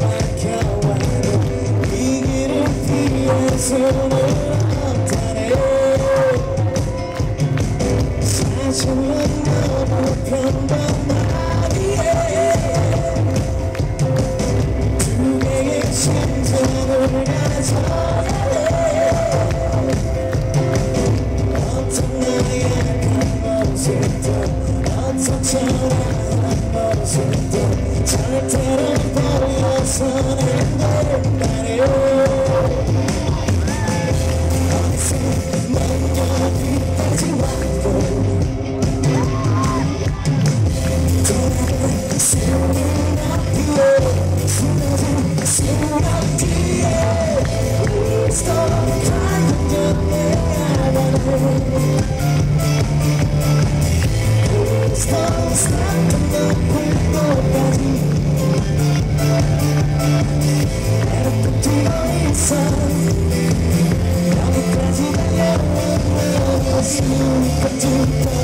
막혀와도 이 길을 수는 없다네 사실은 너무 평범하기에 두 개의 심장을 가져 sun and the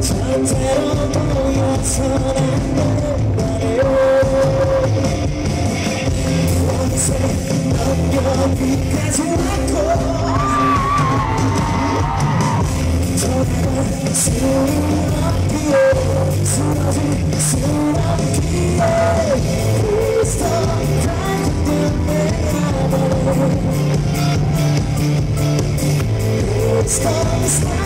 절대로 보여서는 안 된다네요 어느새 넌 여기까지 왔고 돌아가 새로운 앞뒤에 쓰러진 수없기에 Please stop crying, don't Stop, stop,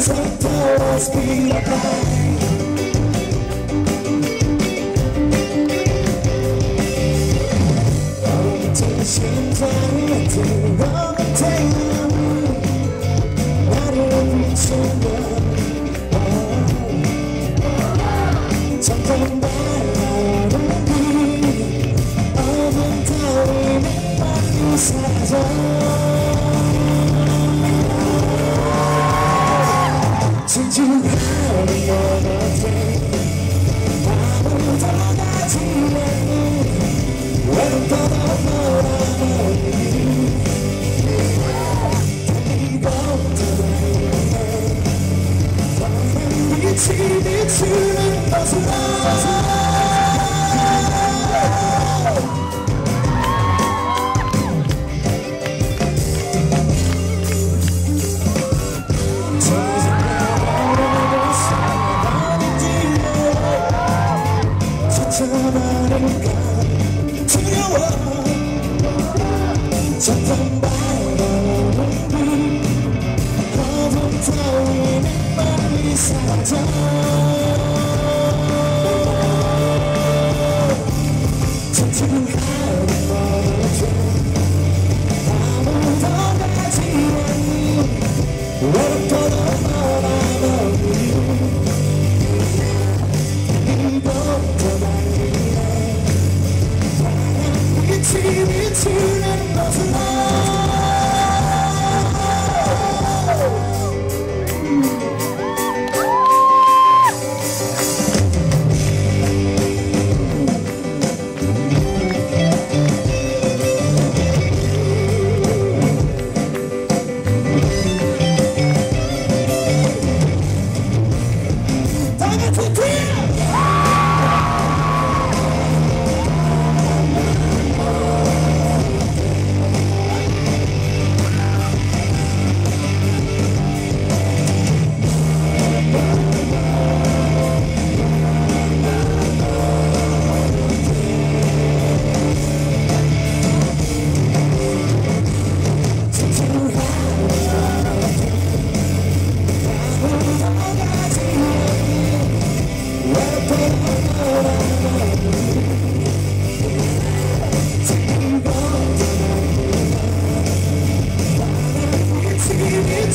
미지에서 더 speed 어 曾经那么的甜，那么浓烈的气味，为了得到那么的你，你到底把我伤成什么样？我曾经以为只要付出爱， 는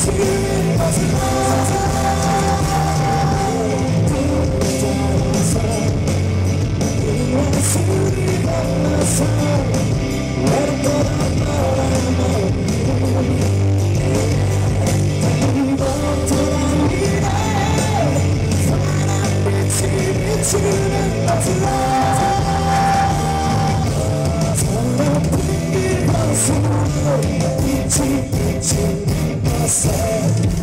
서로 풍 Yes.